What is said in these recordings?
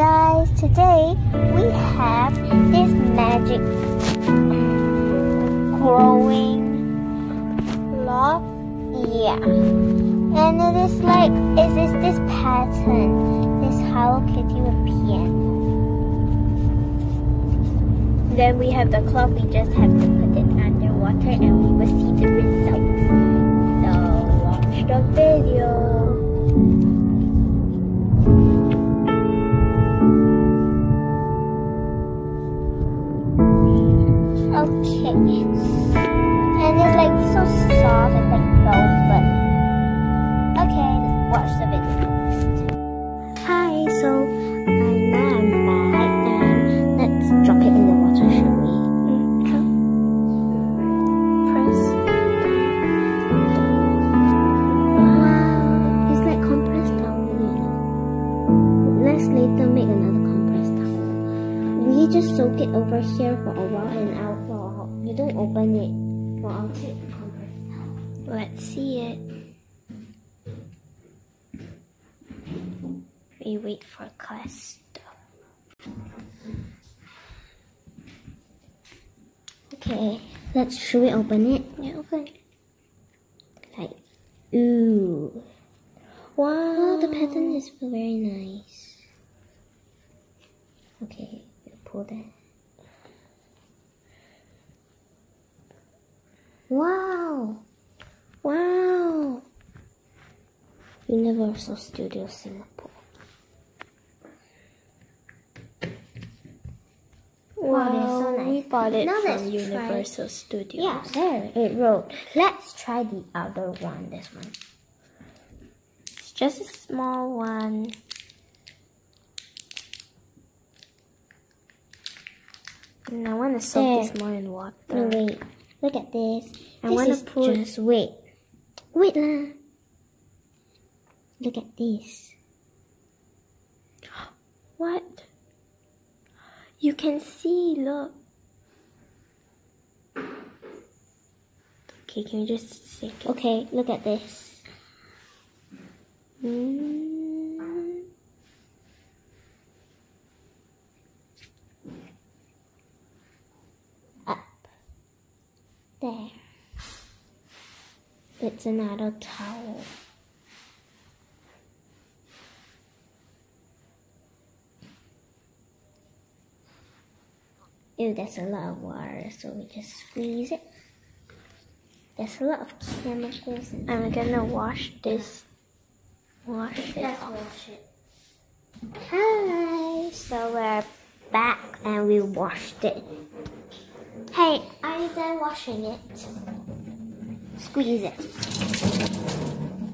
guys, today we have this magic growing block. Yeah. And it is like, it is this pattern, this Hello Kitty with piano. Then we have the clock, we just have to put it underwater and we will see the results. So watch the video. Okay. And it's like so soft and like velvet. Just soak it over here for a while and I'll you don't open it. Well, I'll take compressed towel. Let's see it. We wait for class Okay, let's should we open it? Yeah, open. Like, ooh. Wow, oh, the pattern is very nice. Okay, Wow! Wow! Universal Studios Singapore. Wow, nice. we bought it now from Universal try. Studios. Yeah, there it wrote. Let's try the other one. This one. It's just a small one. And I want to soak this more in water. No, wait. Look at this. I want to put. Just wait. Wait lah. Look at this. What? You can see, look. Okay, can you just see? Okay, look at this. Mm. There. It's another towel. Ew, that's a lot of water, so we just squeeze it. There's a lot of chemicals in I'm gonna wash this. Wash it. Let's wash it. Hi! So we're back and we washed it. Hey, you done washing it? Squeeze it.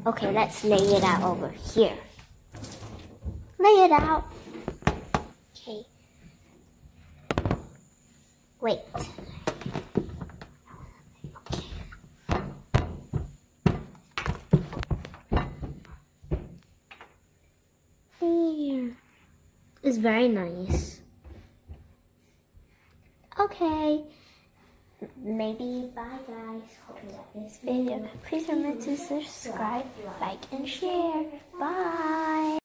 Okay, let's lay it out over here. Lay it out. Okay. Wait. It's very nice. Okay maybe bye guys. Hope you like this video. Please remember to subscribe like and share. Bye